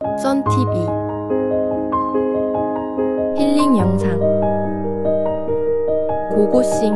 썬TV 힐링 영상. 고고싱.